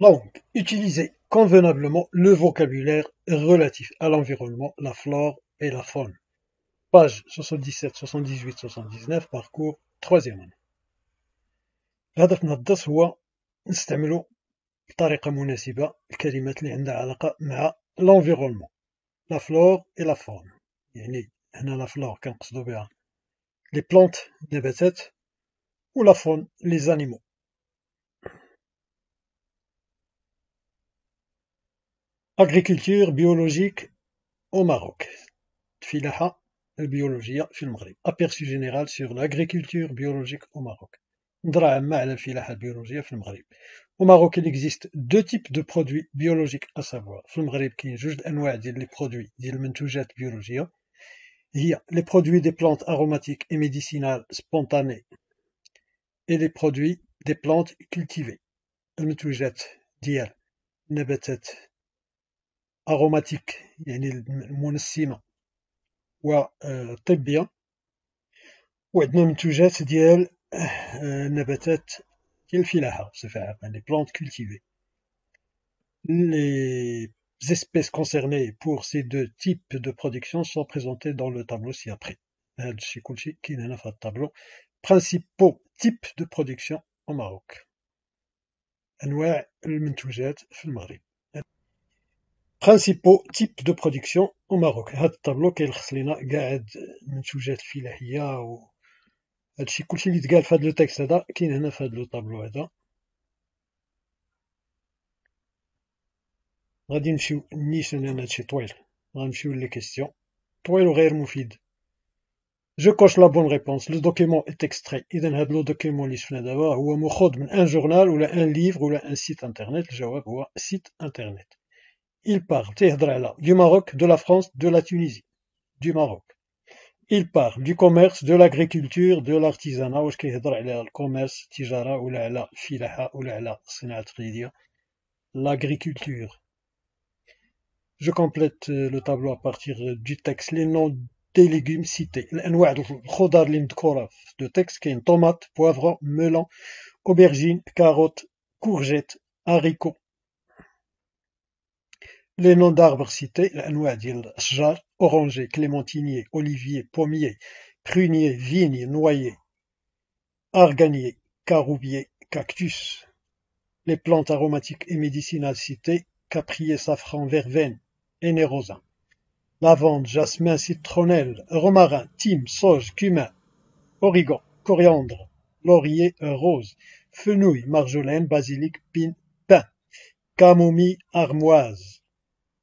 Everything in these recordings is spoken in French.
Donc, utilisez convenablement le vocabulaire relatif à l'environnement, la flore et la faune. Page 77, 78, 79, parcours troisième année. هدفنا الدرس هو نستعملو بطريقة مناسبة الكلمات اللي عندها علاقة مع l'environnement لا فلور اي لا فون يعني هنا لا فلور كنقصدو بها لي بلونت النباتات و لا فون لي زانيمو agriculture biologique au Maroc الفلاحة البيولوجية في المغرب aperçu général sur l'agriculture biologique au Maroc نظرة عامة على الفلاحة البيولوجية في المغرب Au Maroc, il existe deux types de produits biologiques à savoir. في المغرب كاين جوج أنواع ديال لي برودوي ديال المنتوجات البيولوجية هي les produits des plantes aromatiques et médicinales spontanées et les produits des plantes cultivées. المنتوجات ديال النباتات أروماتيك يعني المنسمة وطبية وعندنا منتوجات ديال النباتات ديال الفلاحة بصفة عامة les plantes cultivées. Les espèces concernées pour ces deux types de production sont présentées dans le tableau ci-après. هادشي كلشي كاين هنا في هاد الطابلو principaux types de production au Maroc أنواع المنتوجات في المغرب principaux types de production au Maroc هاد الطابلو كيلخص لينا كاع هاد المنتوجات الفلاحية و هادشي كلشي اللي تقال في هاد لو تيكست هذا كاين هنا في هاد لو طابلو هذا غادي نمشيو نيشان لان هادشي طويل غنمشيو لي كيسيون طويل وغير مفيد جو كوش لا بون ريبونس لو دوكيمون est extrait اذا هاد لو دوكيمون اللي شفنا دابا هو مخوض من ان جورنال ولا ان ليفر ولا ان سيت انترنت الجواب هو سيت انترنت il parle تيهضر على du Maroc de la France de la Tunisie du Maroc il parle du commerce de l'agriculture de l'artisanat واش كيهضر على الكوميرس التجارة ولا على الفلاحة ولا على الصناعة التقليدية l'agriculture Je complète le tableau à partir du texte les noms des légumes cités الأنواع الخضر اللي مذكورة في le texte كاين طوماط poivron melon aubergine carotte courgette haricot les noms d'arbres cités الأنواع ديال الأشجار oranger, clémentinier, olivier, pommier, prunier, vigne, noyer, arganier, caroubier, cactus. Les plantes aromatiques et médicinales citées, caprier, safran, verveine et nérosin. Lavande, jasmin, citronnelle, romarin, thym, sauge, cumin, origan, coriandre, laurier, rose, fenouil, marjolaine, basilic, pin, pin, camomille, armoise.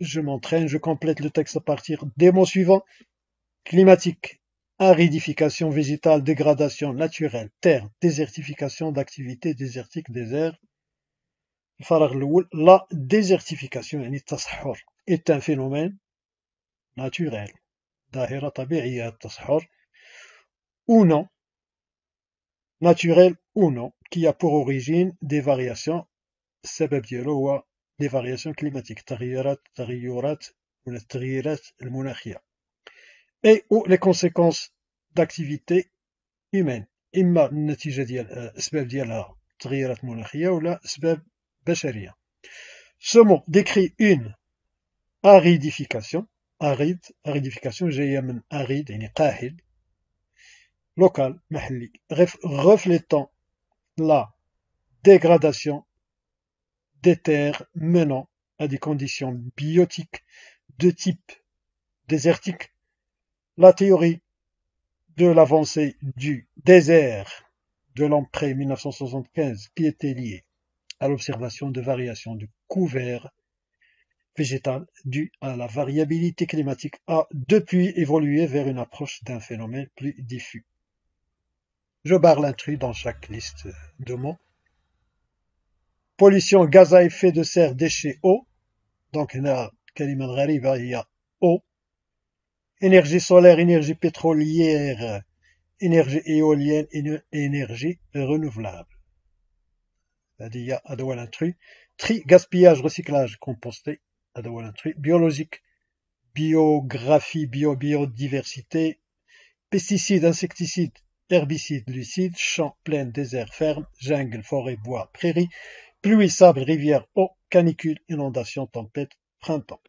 je m'entraîne je complète le texte à partir des mots suivants. Climatique aridification végétale, dégradation naturelle, terre, désertification d'activités désertiques, désert. La désertification est un phénomène naturel. Ou non. Naturel ou non qui a pour origine des variations des variations climatiques et ou les conséquences d'activités humaines إما النتيجة ديال الأسباب ديالها تغيرات مناخية ولا أسباب بشرية Ce mot décrit une aridification aride aridification جاية من aride يعني قاحل local محلي reflétant la dégradation des terres menant à des conditions biotiques de type désertique La théorie de l'avancée du désert de l'an près 1975 qui était liée à l'observation de variations de couvert végétal due à la variabilité climatique a depuis évolué vers une approche d'un phénomène plus diffus. Je barre l'intrus dans chaque liste de mots pollution, gaz à effet de serre, déchets, eau. Donc, il y hein, a eau. Énergie solaire, énergie pétrolière, euh, énergie éolienne énergie renouvelable. C'est-à-dire, Tri, gaspillage, recyclage, composté, biologique, biographie, bio, biodiversité, pesticides, insecticides, herbicides, lucides, champs, plaines, déserts, fermes, jungles, forêts, bois, prairies, pluie sable rivière eau canicule inondation tempête printemps